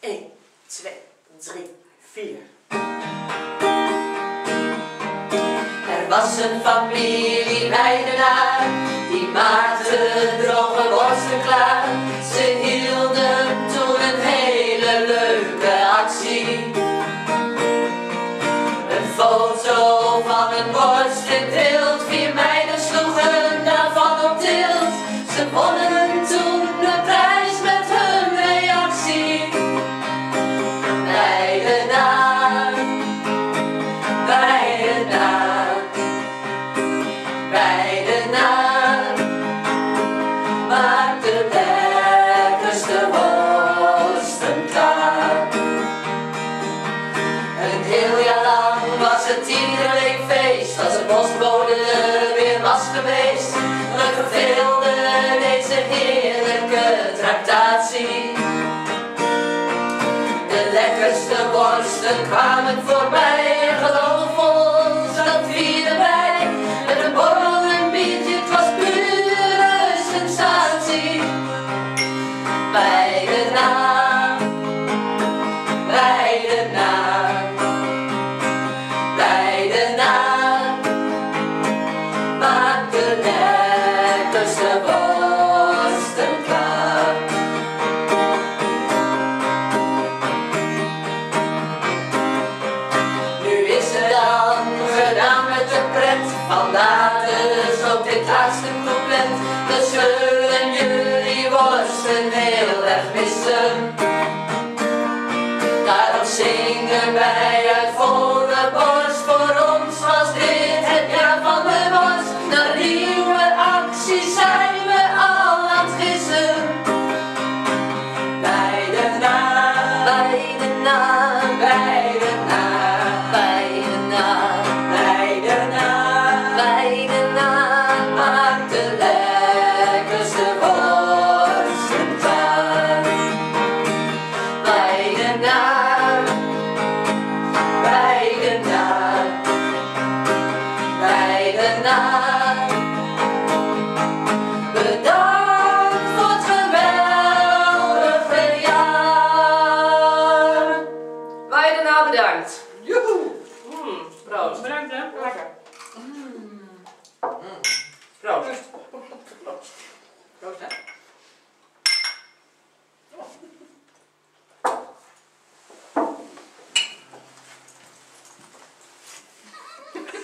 1, 2, 3, 4. Er was een familie bij de naam, die maakte droge worsten klaar. bosbode weer was geweest, dan verveelde deze heerlijke tractatie. De lekkerste borsten kwamen voorbij, geloof Nu is het dan gedaan met de pret van laden ze op dit laatste groep plet. We zullen jullie worsten heel erg missen. Proost. Bedankt hè. Lekker. Mm. Proost. Hè.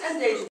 en deze.